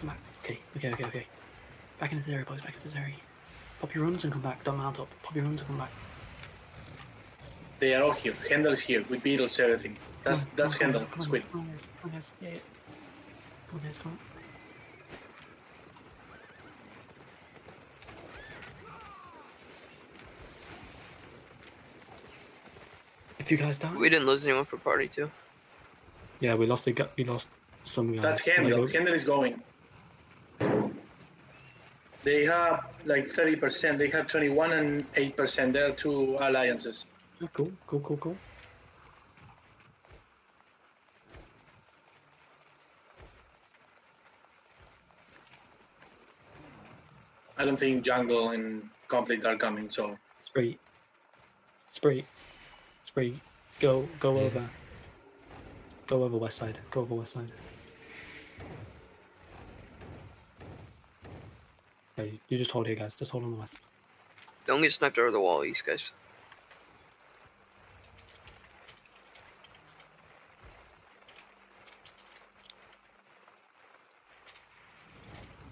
Come back. Okay, okay, okay, okay. Back into the area, boys. Back into the area. Pop your runs and come back. Don't mount up. Pop your runs and come back. They are all here. HAENDAL is here with beetles, everything. That's Come on, that's come HAENDAL. Come on, Squid. Come on, guys. Come on, guys. Yeah, yeah. Come on, guys. Come on. If you guys die, We didn't lose anyone for party two. yeah, we lost. The, gu- we lost some guys. That's HAENDAL. Like, HAENDAL is going. They have like 30%. They have 21 and 8%. There are two alliances. oh, cool, cool, cool, cool. I don't think Jungle and Complete are coming, so Spree. Spree. Spree. Go go Yeah. over. Go over west side. Go over west side. Okay, you just hold here guys, just hold on the west. Don't get sniped over the wall, east guys.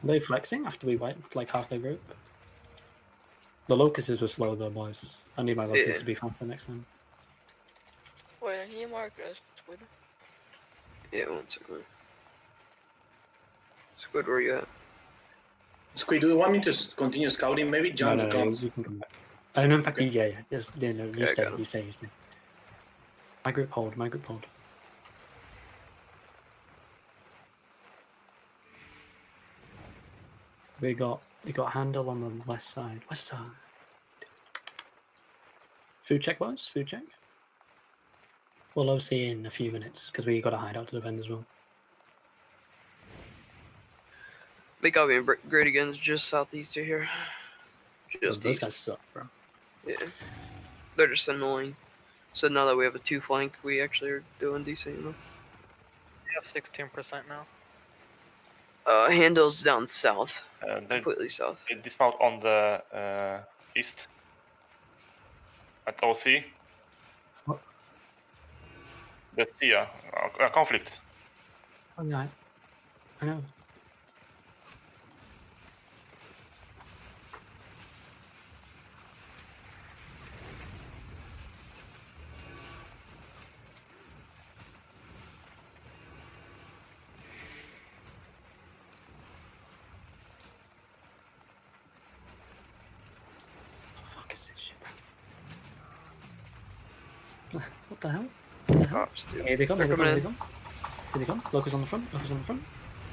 Are they flexing after we wiped like half their group? The locusts were slow though, boys. I need my locusts Yeah. to be faster next time. Wait, can you mark us Squid? Yeah, one second. Squid, where you at? Squid, do you want me to s- continue scouting? Maybe No, Jungle no, no, comes. you can come back. Uh, no, in fact, yeah, yeah, just, yeah, no, you Okay, I stay, got him. you stay, you stay. My group hold, my group hold. We got, we got HAENDAL on the west side, west side. Food check, boys, food check. We'll OC in a few minutes, because we got to hide out to defend as well. They got me in Great Again's just southeast of here. Just Those east. guys suck, bro. Yeah. They're just annoying. So now that we have a two flank, we actually are doing decent, you know. We have sixteen percent now. Uh, HAENDAL's down south, Uh, they, completely south. they dismount on the uh, east at OC. What? The Sia uh, uh, conflict. Oh, yeah, I know. Bro? What the hell? What the hell? Cops. Here they come, here They're come, here they come. Here they come. Locals on the front, locals on the front.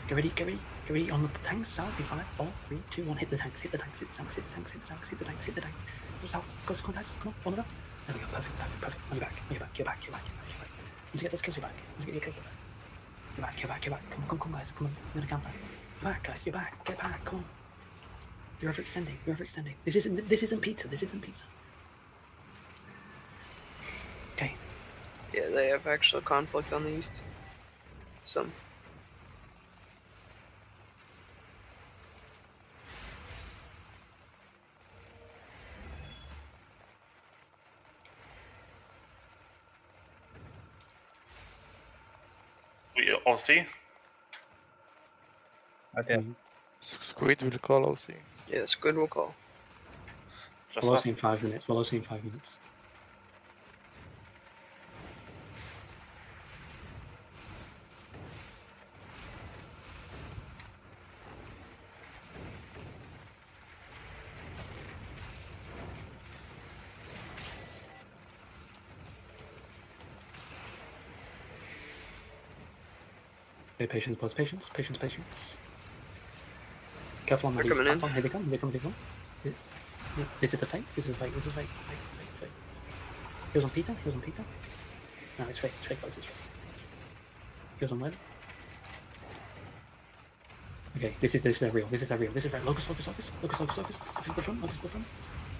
Get ready, get ready, get ready on the tanks, south, in five, four, three, two, one, hit the tanks, hit the tanks, hit the tanks, hit the tanks, hit the tanks, hit the tanks, hit the tanks. Go south, go, come on guys, come on, one of them. There we go, perfect, perfect, perfect. On your back, on your back, your back, your back, your back, your back. Let's get those kills your back. Let's get your kills your back. Your back, your back, your back. Come on, come on, guys, come on. We're gonna camp back. Back, guys, you're back, get back, come on. You're overextending, you're overextending. This isn't, this isn't pizza, this isn't pizza. Okay, Yeah, they have actual conflict on the east. Some. We OC. Okay. Mm-hmm. Squid will call OC. Yeah, Squid will call. Just we'll last- see in five minutes, we'll see in five minutes. Patience, pause, patience, patience, patience. Careful on the They're these coming in. platform. Here they come, here they come, here they come. Th- th- This is a fake, this is a fake, this is fake, this is fake, fake, fake. He was on Peter, he was on Peter. No, it's fake, it's fake, guys, it's fake. He was on web. Okay, this is this is real, this is real, this is real. Locus, locus, locus, locus, locus, locus, locus at the front, locus at the front.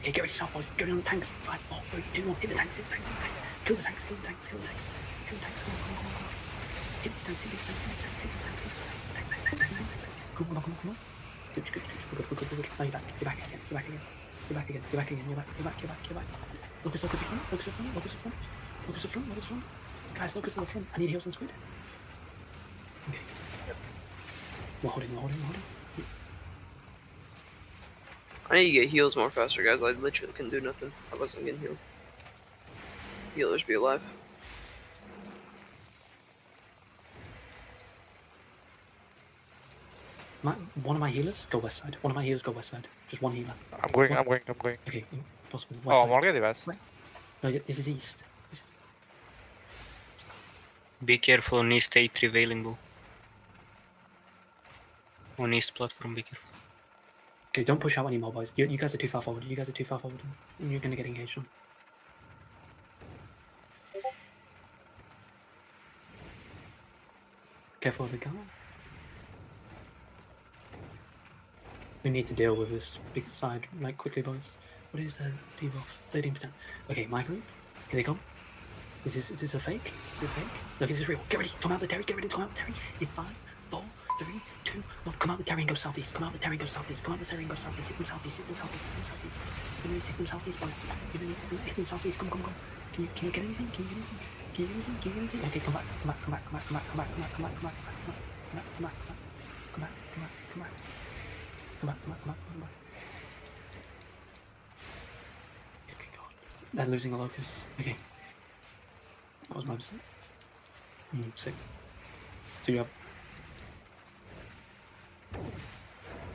Okay, get ready, south boys, ready on the tanks. Five, four, three, two, one, hit the tanks, hit the tanks, hit the tanks. Kill the tanks, kill the tanks, kill the tanks. Kill the tanks, Come on, come on, come on. Good, good, good, good, good, good, good, good. Now you're back, you're back again, you're back again. You're back again, you're back again, you're back, you're back, you're back, you're back. Locus, locus at front, locus at front, locus at front. Locus at front, locus at front. Guys, locus at the front. I need heals on squid. Okay. We're holding, we're holding, we're holding. I need to get heals more faster, guys. I literally can do nothing. I wasn't getting healed. Healers be alive. My, one of my healers go west side. One of my healers go west side. Just one healer. I'm going, I'm going, I'm going. Okay, possible. West Oh, I'm side. already west. No, yeah, this is east. This is Be careful on East 8 revealing bull. On East platform, be careful. Okay, don't push out anymore, boys. You, you guys are too far forward. You guys are too far forward. And you're gonna get engaged on. Careful of the gun. We need to deal with this big side, like, quickly, boys. What is the debuff? 13%. Okay, my group. Here they come. Is this, is this a fake? Is a fake? Look, is this real? Get ready. Come out the Terry. Get ready come out the Terry. In five, four, three, two, one. Come out the Terry and go southeast. Come out the Terry and go southeast. Come out the Terry and go southeast. Hit them southeast. Hit them southeast. Hit them southeast. You need to take them southeast, boys. You need to hit them southeast. Come, come, come. Can you, can you get anything? Can you get anything? Can you get anything? Can you get anything? Okay, come back. Come back. Come back. Come back. Come back. Come back. Come back. Come back. Come back. Come back. Come back. Come back. Come back. Come back. Come back. Come back. Come back. Come back. Okay, God. They're losing a locus. Okay. That was my mistake. Hmm, sick. Two up.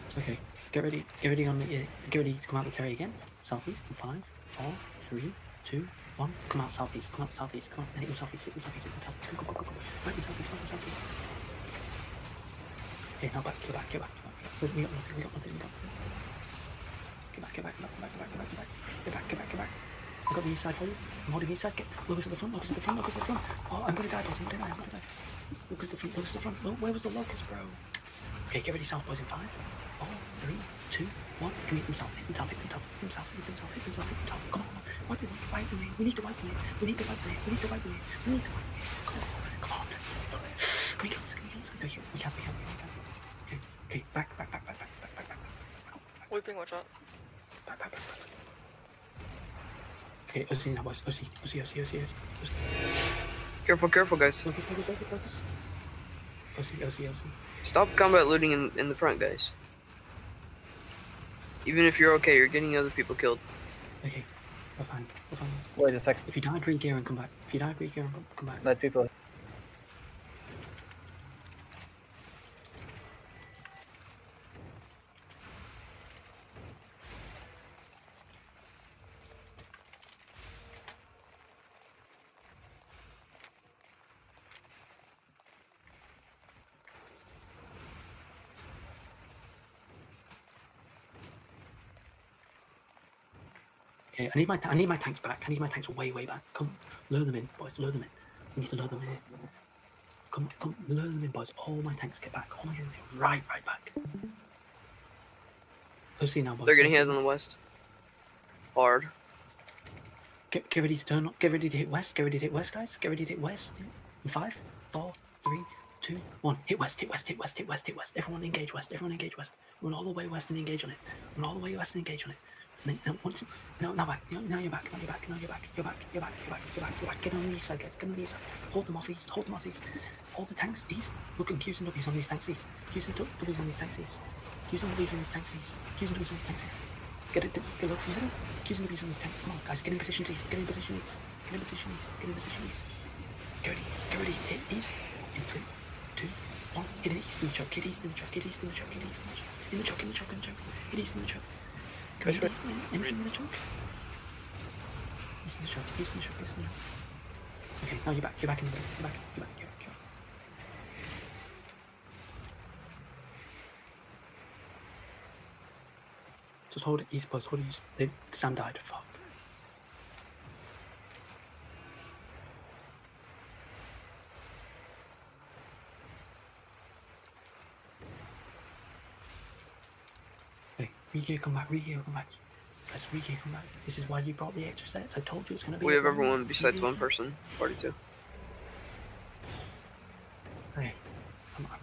It's okay. Get ready. Get ready on the. Yeah, get ready to come out the Terry again. Southeast. In five, four, three, two, one. Come out southeast. Come out southeast. Come out. Hit them southeast. Hit them southeast. Hit them southeast. Go, go, go, go, go. Right them southeast. Right them southeast. Okay, now back. Get back. Get back. Get back. Listen, we got nothing, we got nothing, we got nothing. Get back, get back, get back, get back, get back, get back, get back, get back. I've got the east side for you. I'm holding the east side. Get locus at the front, locus at the front, locus at the front. Oh, I'm gonna die, boys, I'm gonna die, I'm gonna die. locus at the front, locus at the front. Look, where was the locust, bro? Okay, get ready, south boys in five, four, three, two, one. Can hit himself, hit himself, hit himself, hit himself, hit himself, hit himself, hit himself. Come on, come on. Wipe away, wipe away. We need to wipe away. We need to wipe away. We need to wipe away. We need to wipe away. Come on, come on. Can we kill this? Can we kill this? No, we can't, we can't, we can't. Back. Weeping, watch out. Back. Back. Back. Back. Okay, OC now, boys. OC. OC. OC. OC. OC. Careful, careful, guys. Focus. Focus. Focus. Focus. OC. OC. OC. Stop combat looting in, in the front, guys. Even if you're okay, you're getting other people killed. Okay. We're fine. We're fine. Wait a second. If you die, re-gear and come back. If you die, re-gear and come back. Let people. Okay, I need my I need my tanks back. I need my tanks way way back. Come, lure them in, boys. Lure them in. We need to lure them in. Come, come, lure them in, boys. All my tanks get back. All my get right, right back. OC now, boys. They're getting hit on the west. Hard. Get, get ready to turn. Get ready to hit west. Get ready to hit west, guys. Get ready to hit west. In five, four, three, two, one. Hit west. Hit west. Hit west. Hit west. Hit west. Everyone engage west. Everyone engage west. Run all the way west and engage on it. Run all the way west and engage on it. And then, now, once you, now, back. Now, now you're back. Now you're back. Now you're back. You're back. You're back. You're back. You're back. You're back. Get on the east side, guys. Get on the east side. Hold them off east. Hold them off east. Hold the tanks east. Look and Q's and W's on these tanks east. Q's and W's on these tanks east. Q's and W's on these tanks east. Q's and W's on these tanks east. Get it. Get looks in the middle. Q's and W's on these tanks. Come on, guys. Get in position east. Get in position east. Get in position east. Get in position east. Get ready. Get ready. Hit east. In three, two, one. Hit it east in the choke. Hit east in the choke. Hit east in the choke. Hit east in the choke. In the choke. In the choke. In the choke. Hit east in the choke. Can in- the? East in the. East in the. East in the. Okay, now you're back. You're back in the. You're back. You're back. You're back. You're back. Just hold it east, boys. Hold it east. They, Sam died. Fuck. Hey, come back. Regear, come back. Guys, Regear, come back. This is why you brought the extra sets. I told you it's gonna be. We have everyone besides Regear. one person. Party two. Hey, I'm, I'm...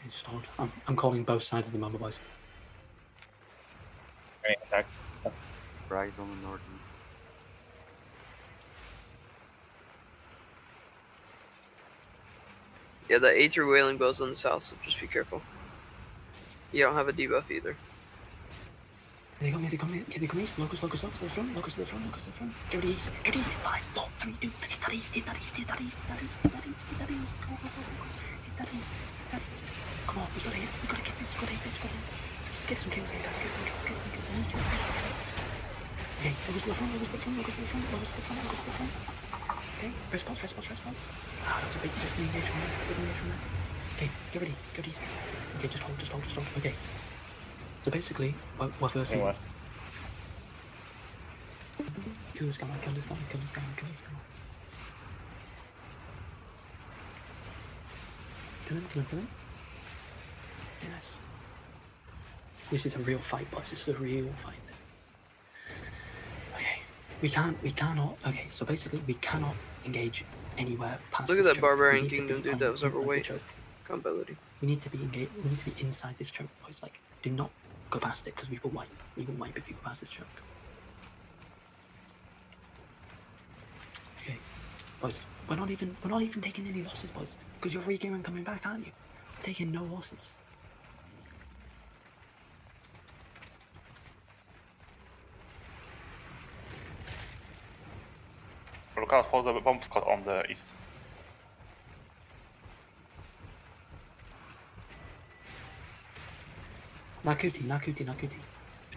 Okay, just hold. I'm, I'm calling both sides of the mama boys. Any attack? Rise on the northeast. Yeah, the A3 Wailing Bow's on the south, so just be careful. You don't have a debuff either. They come, here they come, here they come east. Locust, locust, locust to the front, locust to the front, locust to the front. Go to east, go to east. Five, four, three, two. Hit that east, hit that east, that east, that east, that east, that east. Go, go, go, go, go. Hit that east, that east. Come on, we gotta hit, we gotta get this, we gotta hit this, we gotta hit this. Get some kills here, guys, get some kills, get some kills. I need kills, I need kills. Okay, locust to the front, locust to the front, locust to the front, locust the the front. Okay, response, response, response. Ah, that's a big, big engagement, big engagement. Okay, get ready, go to east. Okay, just hold, just hold, just hold. Okay. So basically, what, what we're Going saying. Kill this guy, kill this guy, kill this guy, kill this guy. Kill him, kill him, kill him. Yes. This is a real fight, boss. This is a real fight. We can't, we cannot, okay, so basically we cannot engage anywhere past Look at that choke. Barbarian Kingdom dude that was overweight. choke. Ability. We need to be engaged, we need to be inside this choke, boys. Like, do not go past it, because we will wipe. We will wipe if you go past this choke. Okay, boys, we're not even we're not even taking any losses, boys, because you're regearing and coming back, aren't you? We're taking no losses. Look out for the bomb squad on the east. Nakuti, Nakuti, Nakuti.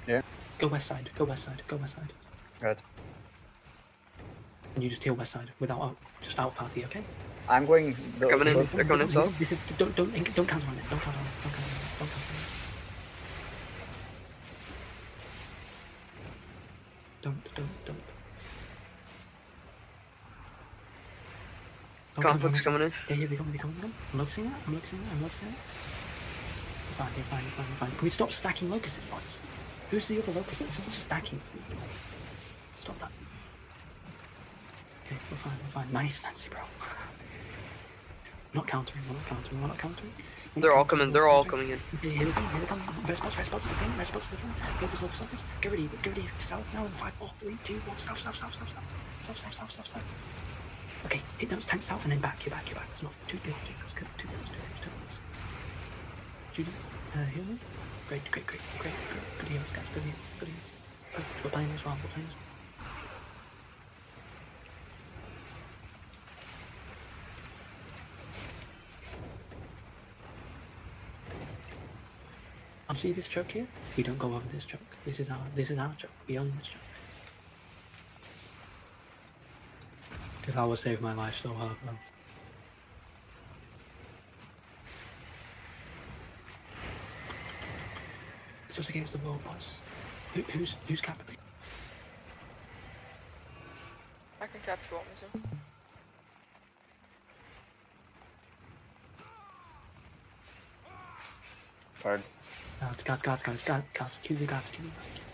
Yeah. Go west side. Go west side. Go west side. Right. And you just heal west side without out, just out party, okay? I'm going. The, Coming in. They're coming in south. This is, don't don't don't count on it. Don't count on it. Don't count on it. Don't count on it. Don't don't don't. Don't count on Conflict's it. coming in. Yeah, yeah, they come, they come, they come. I'm locusing it, I'm locusing it, I'm locusing it. Fine, fine, fine, fine. Can we stop stacking locusts, boys? Who's the other locust? This is stacking. Stop that. Okay, we're fine, we're fine. Nice, Nancy, bro. We're not countering, we're not countering, we're not countering. We're They're all coming. They're all coming in. Here they come, here they come. Response, response to the front, response to the front. Locust, locust, locust. Get ready, get ready. South now in 5, 4, 3, 2, 1. South, south, south, south, south. South, south, south, south, south. Okay, hit those tanks south and then back. You're back, you're back. That's enough. Two kills, two good. Two kills, two kills, two kills. Judy, uh, heal me. Great, great, great, great, great. Good heals, guys. Good heals, good heals. Perfect. We're playing as well. We're playing as well. I'll see this choke here. We don't go over this choke. This is our this is our choke. We own this choke. If I would save my life so hard, bro. It's us against the world, boss. Who, who's who's captain? I can capture what me to. Bird. No, it's guards, guards, guards, guards, guards. Kill the guards, kill the guards.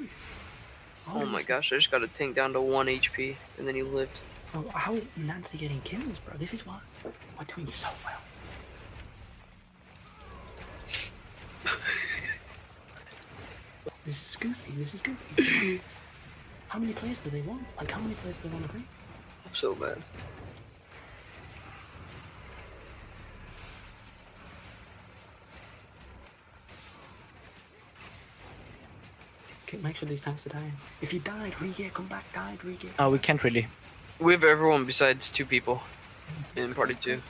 Oh, oh my gosh, I just got a tank down to 1 HP, and then he lived. Oh, how is Nancy getting kills, bro? This is why we're doing so well. this is goofy. This is goofy. how many players do they want? Like, how many players do they want to bring? I'm so bad. Okay, make sure these tanks are dying. If you died, re-gear, come back, died, re-gear. Oh, we can't really. We have everyone besides two people in party 2.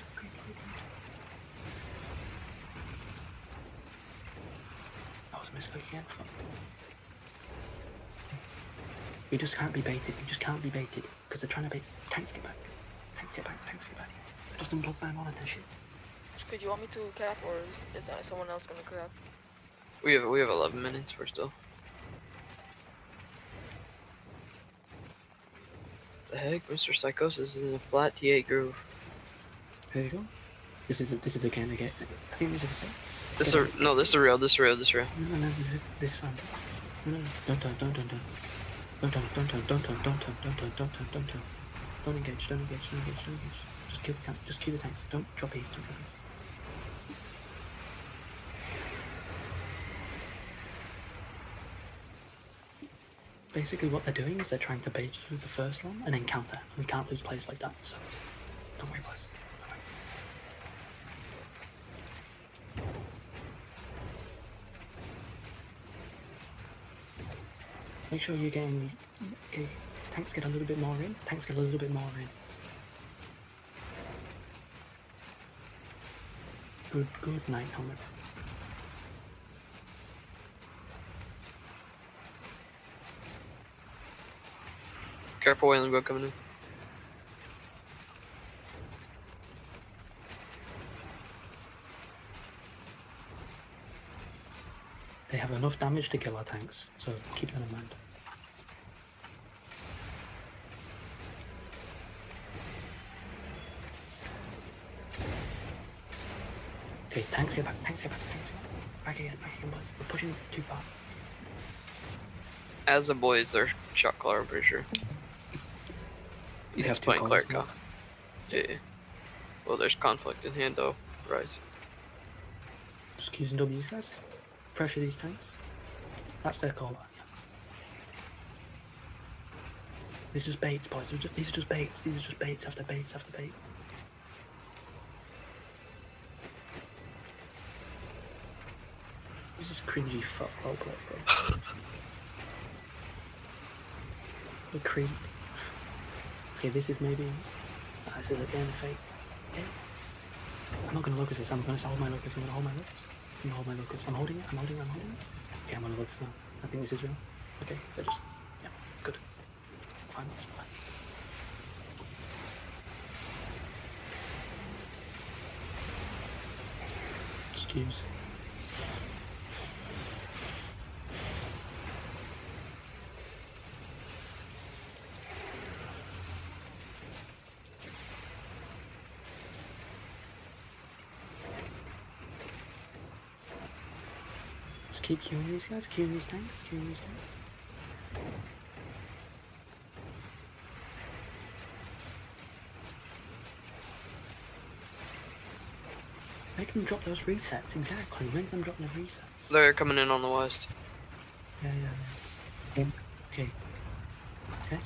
That was a mistake again. We just can't be baited. We just can't be baited because they're trying to bait. Tanks get back. Tanks get back. Tanks get back. Just don't block ban on it and shit. Could you want me to cap or is, is someone else gonna cap? We have we have 11 minutes. We're still. The heck, Mr. Psychosis is in a flat T8 groove. Here you go. This is a, this is again again. I think this is a thing. This is no, this is real. This is real. This is real. No, no, no, this is this is fine. No, no, no, don't turn, don't turn, don't. Don't turn, don't turn, don't turn, don't turn, don't turn, don't turn, don't turn. Don't engage, don't engage, don't engage, don't engage. Just kill the tank, just kill the tanks. Don't drop east, don't drop east. Basically what they're doing is they're trying to bait through the first one and then counter. And we can't lose plays like that, so don't worry boys. Make sure you're getting okay, eh, tanks get a little bit more in. Tanks get a little bit more in. Good, good night, helmet. Careful, Wailing Bow coming in. They have enough damage to kill our tanks, so keep that in mind. Okay, tanks get back, tanks get back, tanks get back. Back again, back again, boys. We're pushing too far. As the boys, they're shot caller. I'm pretty sure. He's have playing cleric. now. Yeah. Well, there's conflict in hand though. Rise. Just using W's, guys. Pressure these tanks. That's their caller. This is baits, boys. These are just, these are just baits. These are just baits after baits after bait. This is cringy fuck roleplay, bro. The creep. Okay, this is maybe. Ah, this is again fake. Okay. I'm not gonna locus this. I'm gonna hold my locus. I'm gonna hold my locus. I'm gonna hold my locus. I'm holding it. I'm holding it. I'm holding it. Okay, I'm gonna locus now. I think this is real. Okay, they're just. Yeah, good. Fine, that's fine. Excuse. Just keep queuing these guys, queuing these tanks, queuing these tanks. Make them drop those resets, exactly. Make them drop their resets. They're coming in on the west. Yeah, yeah, yeah. Okay. Okay.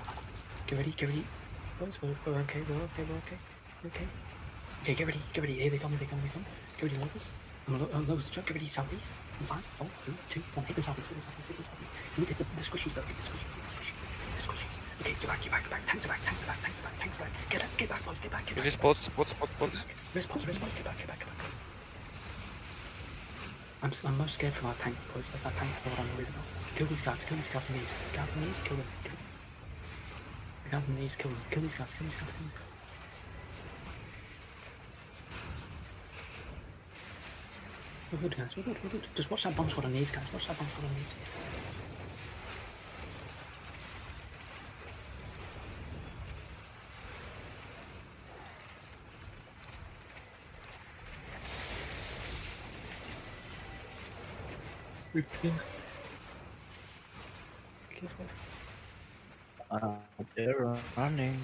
Get ready, get ready. Boys, we're, we're okay, we're okay, we're okay. We're okay. Okay, get ready, get ready. Here they come, here they come, here they come. Get ready, Locus. I'm gonna lo- Locus the truck, get ready, southeast. Five, four, three, two, one. Hit them southeast, hit them southeast, hit them southeast. You need to hit the, the squishies though, hit the squishies, hit the the squishies. Okay, get back, get back, get back. Tanks are back, tanks are back, tanks are back, tanks are back. Get up, get back, boys, get back, get Is back. get back, get back, get back. I'm, I'm most scared from our tanks, boys. Like, our tanks are what I'm worried about. Kill these guys, kill these guys on the east. Guys on the east, kill them, kill them. The guys on the east, kill them. Kill these guys, kill these guys, kill these guys. We're good, guys, we're good, we're good. Just watch that bomb squad on these guys, watch that bomb squad on these. Careful. Uh, they're running.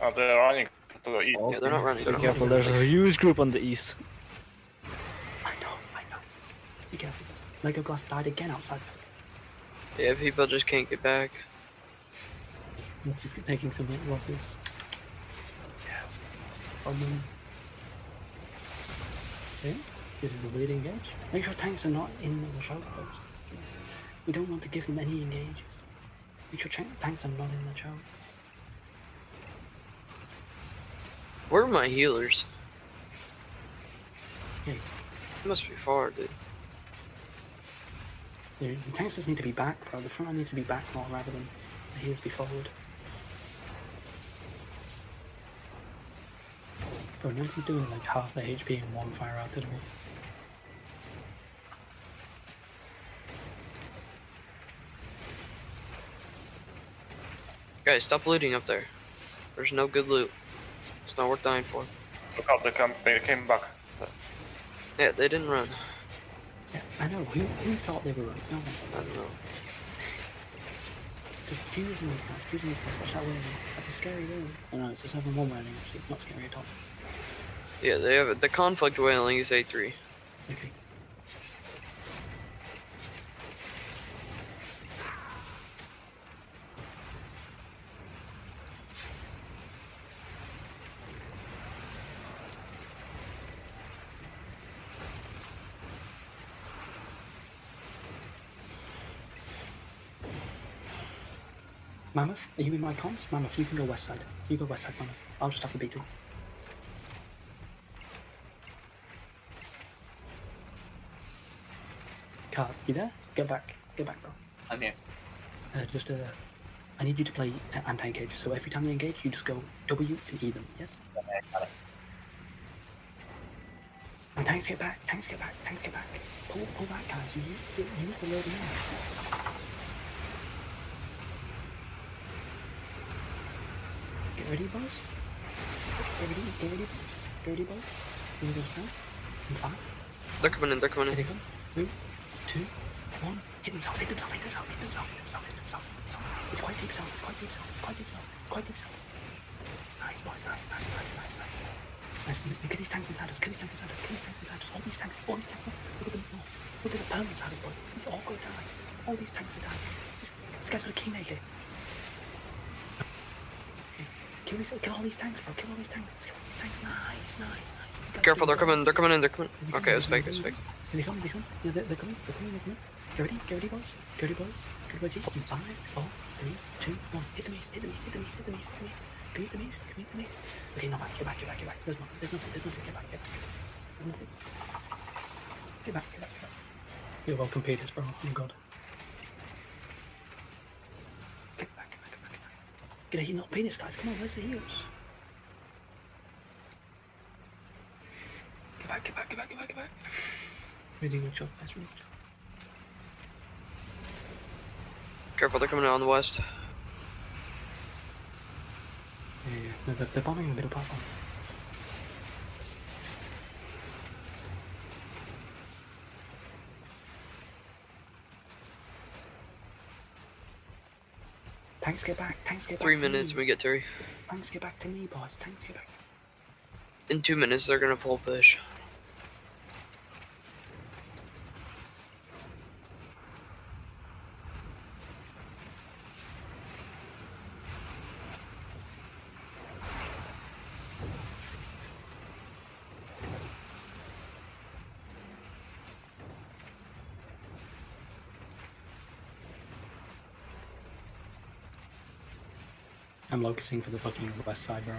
Oh, they're running to the east. Yeah, they're not running. Be They're not careful, running. there's a huge group on the east. Lego Glass died again outside. Yeah, people just can't get back. He's taking some losses. Yeah, it's a problem. See? This is a weird engage. Make sure tanks are not in the choke post. Is- We don't want to give them any engages. Make sure tanks are not in the choke. Where are my healers? Yeah, They must be far, dude. The, the tanks just need to be back, bro. The front line needs to be back more rather than the healers be forward. Bro, Nancy's doing like half the HP in one fire out artillery. Guys, stop looting up there. There's no good loot. It's not worth dying for. Look out, they, come, they came back. Yeah, they didn't run. I know. Who, who thought they were running? No one. I don't know. Just these guys. Using these guys. Watch that wailing. That's a scary wailing. Oh no, it's a 7-1 wailing actually. It's not scary at all. Yeah, they have the conflict wailing is A3. Okay. Mammoth, are you in my comms? Mammoth, you can go west side. You go west side, Mammoth. I'll just have the B2. Card, you there? Get back. Get back, bro. I'm here. Uh, just uh, I need you to play uh, anti-engage. So every time they engage, you just go W and E them. Yes. And tanks get back. Tanks get back. Tanks get back. Pull, pull back, guys. You, you, you need to load in. Get ready, boys. Get ready. Get ready, boys. Get ready, boys. You go south. In five. They're coming in, they're coming in. Here they come. Three, two, one. Hit themselves, hit themselves, hit themselves, hit themselves, hit themselves, hit themselves, hit themselves. It's quite deep south, it's quite deep south, it's quite deep south, it's quite deep south. Nice, boys, nice, nice, nice, nice, nice. Nice, look at these tanks inside us, look at these tanks inside us, look at these tanks inside us, all these tanks, all these tanks, look at them north. Look at the perm inside us, boys. These all go down. All these tanks are down. This, this guy's got a kingmaker. Okay. Kill these, kill all these tanks, bro, kill all these tanks. Kill all these tanks, nice, nice, nice. Careful, they're coming, they're coming in, they're coming. Here they Okay, it's fake, it's fake. Here they come, here they come. Yeah, they're, they're coming, they're coming, they're coming. Get ready, get ready, boys. Get ready, boys. Get ready, boys. In five, four, three, two, one. Hit them east, hit them east, hit them east, hit them east, hit them east. Commit them east, commit them east. Okay, now back, get back, get back, get back. There's nothing, there's nothing, there's nothing. Get back, get back. There's nothing. Get back, get back, get back. You're welcome, Peters, bro. Oh, God. Get back, get back, get back, get back. Get a heal, not penis, guys. Come on, where's the heals? Get back, get back, get back, get back, get back. Really good job, guys. Really good job. Careful, they're coming in on the west. Yeah, yeah. They're, they're bombing the middle platform. Tanks get back, tanks get back. Three minutes, me. we get Terry. Tanks get back to me, boys. Tanks get back. In two minutes, they're gonna full push. Locusing for the fucking west side, bro.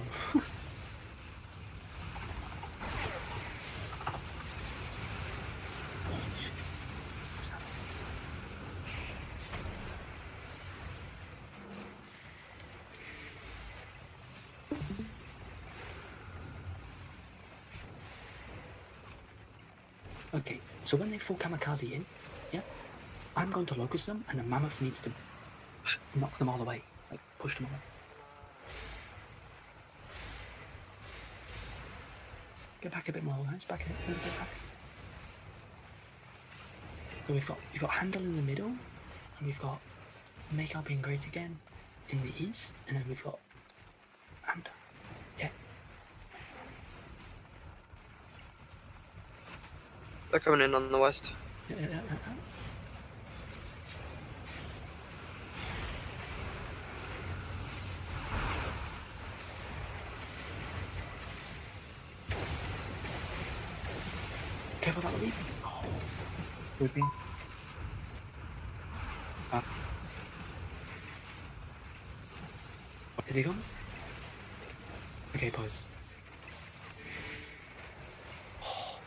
Okay, so when they full kamikaze in, yeah, I'm going to locus them, and the mammoth needs to knock them all away, like push them away. Get back a bit more, guys. Back a little bit back. So we've got we've got HAENDAL in the middle, and we've got make our being great again in the east, and then we've got and yeah. They're coming in on the west. yeah, yeah, yeah, yeah. Careful that weeping. Weeping. Ah. Did he come? Okay, boys. Oh,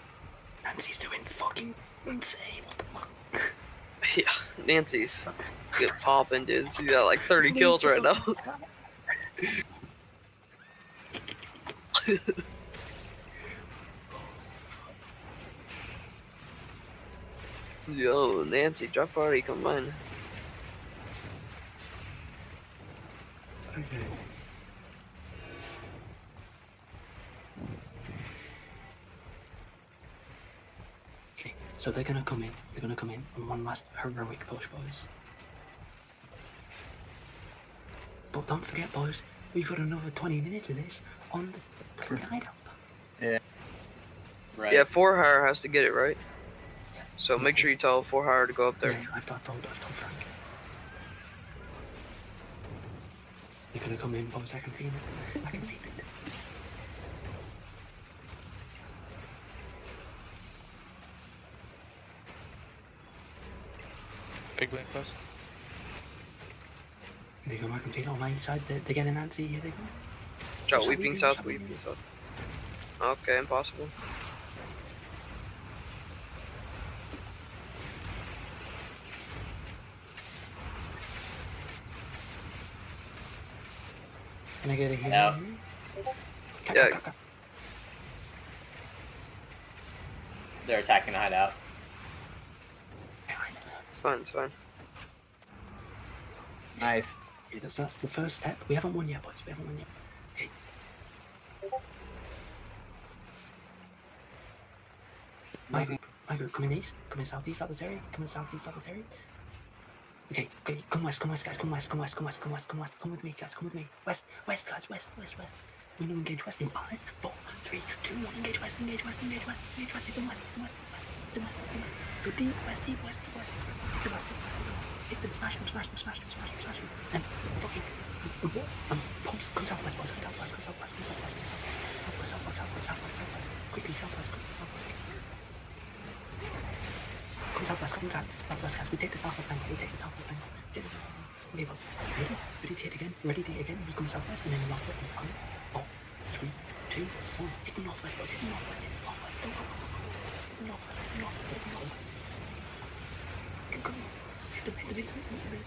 Nancy's doing fucking insane. What the fuck? Yeah, Nancy's get popping, dude. She's got like 30 kills right now. Yo, Nancy, drop party, come on. Okay. Okay, so they're gonna come in. They're gonna come in on one last heroic push, boys. But don't forget, boys, we've got another 20 minutes of this on the fucking hideout. Right. Yeah, four hire has to get it right. So make sure you tell four hire to go up there. Yeah, I've told, told, I've told Frank. They're gonna come in, boys. I can feel it. I can feel it. Big wing first. They go, I can feel it on my side. They're, they're getting antsy. Here they go. Shot Shot weeping weeping, south, shot weeping weeping. south. Okay, impossible. Can I get a hit? Yeah. on you? Cut, Yeah. cut, cut, cut. They're attacking the hideout. Yeah, It's fine, it's fine. Nice. Okay, that's, that's the first step. We haven't won yet, boys. We haven't won yet. Okay. My group, come in east, come in southeast of the Terry, come in southeast of the Terry. Okay, okay, come west, come west, guys, come west, come west, come west, come west, come west, come with me, guys, come with me. West, west, guys, west, west, west. We know engage west in five, four, three, two, one. Engage west, engage west, engage west, engage west, hit them west, hit them west, hit them west, hit them west. Go deep, west, deep, west, deep, west. Hit them west, hit them west, hit them west. Hit them, smash them, smash them, smash them, smash them, smash them. And fucking, um, come, come southwest, boys, come southwest, come southwest, come southwest, come southwest, southwest, southwest, southwest, southwest, southwest. Quickly, southwest, quickly, southwest, come southwest, southwest, guys. We take the southwest angle, we take the southwest angle. Take the Okay, boys. Ready? Ready to hit again? Ready to hit again? We come southwest and then northwest in five, four, three, two, one. Hit the northwest, boys. Hit the northwest, hit the northwest. Go, go, go, go, go. Hit the northwest, hit the northwest, hit the northwest. Go, go. Hit them, hit them, hit them, hit them, hit them.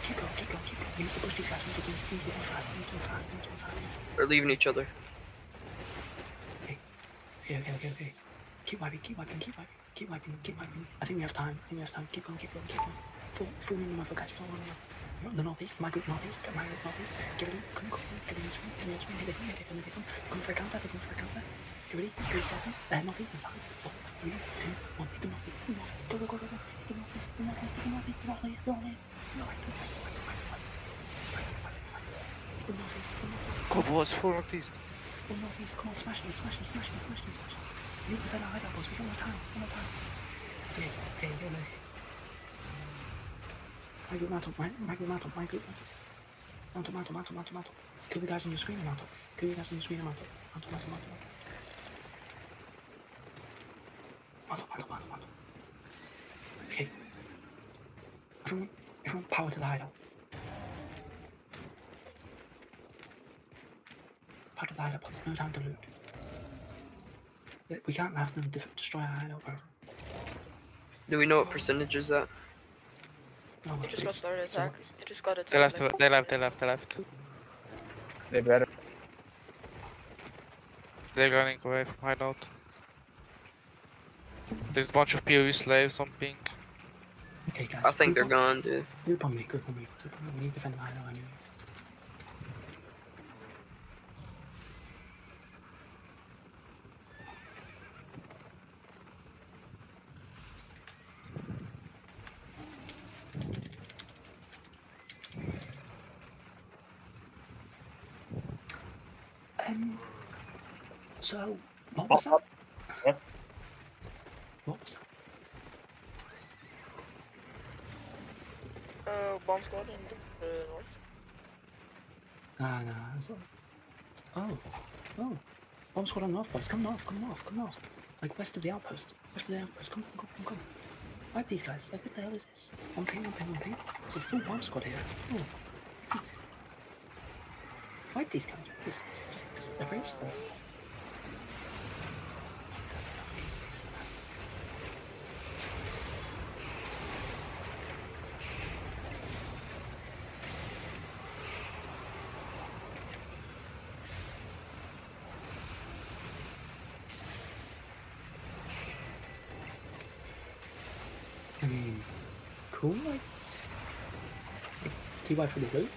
Keep going, keep going, keep going. We need to push these guys. We need to do we need to do fast, we need to fast, we need to fast. They're leaving each other. Okay. Okay, okay, okay, okay. Keep wiping, keep wiping, keep wiping, keep wiping, keep wiping. I think we have time. I think we have time. Keep going, keep going, keep going. Full, full in the mother, guys. Full in the mother. The northeast, my group northeast, my group northeast. Get ready, come, come, get in this room, get in this room. Here they come, here they come, here they come. Come for a counter, they're going for a counter. Get ready, ready, south, uh, northeast, in five, four, three, two, one. Hit the northeast, hit the northeast. Go, go, go, go, go. Hit the northeast, hit the northeast, hit the northeast. They're all there, they're all there. No, right, right, right, right, right, right. Hit the northeast, hit the northeast. Go boys, full northeast. Go northeast, come on, smash it, smash it, smash it, smash it, smash it. We need to defend our hideout, boys. We got more time, one more time. Okay, okay, go, go. My group mantle, my, my group mantle, my group mantle. Mantle, mantle, mantle, mantle, mantle. Kill the guys on the screen, mantle. Kill the guys on the screen, mantle. Mantle, mantle, mantle, mantle. Mantle, mantle, mantle, mantle. Okay. Everyone, everyone power to the hideout. Power to the hideout, please. No time to loot. We can't have them destroy our hideout, bro. Do we know what percentage is that? Oh, no, You just got started attack. You just got attacked. They left, like- they left, they left, they left. They better. They're running away from hideout. There's a bunch of POE slaves on pink. Okay, guys. I think they're group gone, dude. Group on me, group on me. Group on me. We need to defend the hideout anyways. Um. So, what was that? Yeah. What was that? Uh, bomb squad in the uh, north. Nah, nah. It's like... Oh, oh. Bomb squad on north, boys. Come north, come north, come north. Like west of the outpost. West of the outpost. Come, come, come, come. Fight these guys. Like, what the hell is this? One ping, one ping, one ping. There's a full bomb squad here. Oh. Fight these guys. What is this? Just, just erase them. TY for the loot.